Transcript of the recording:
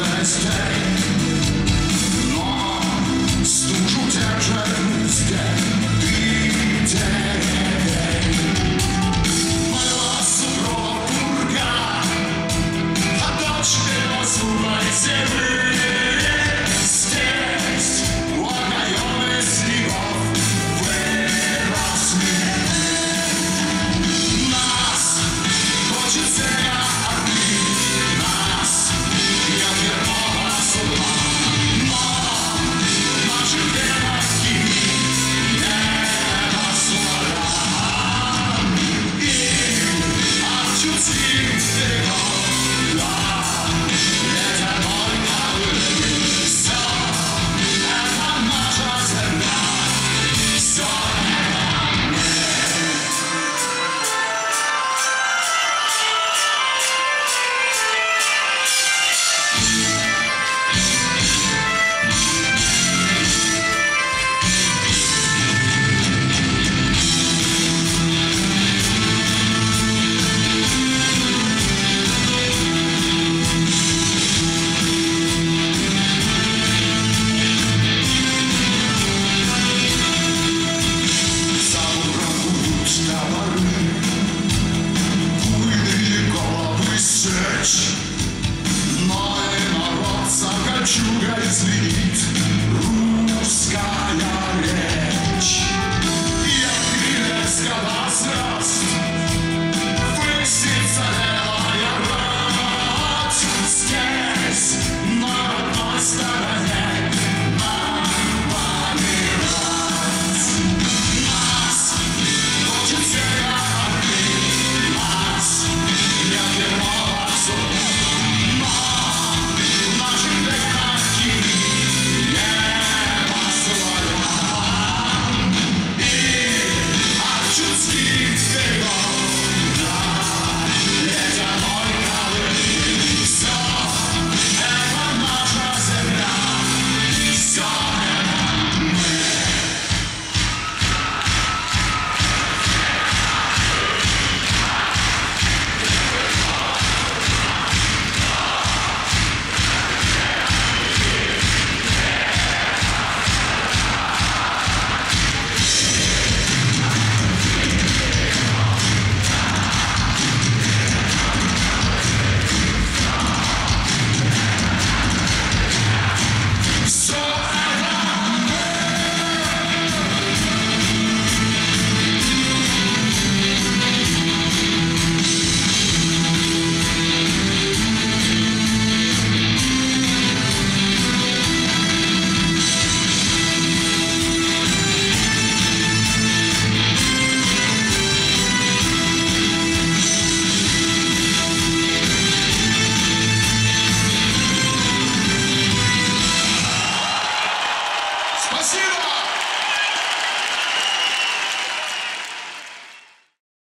Nowy narod zakalciuga жуга извинит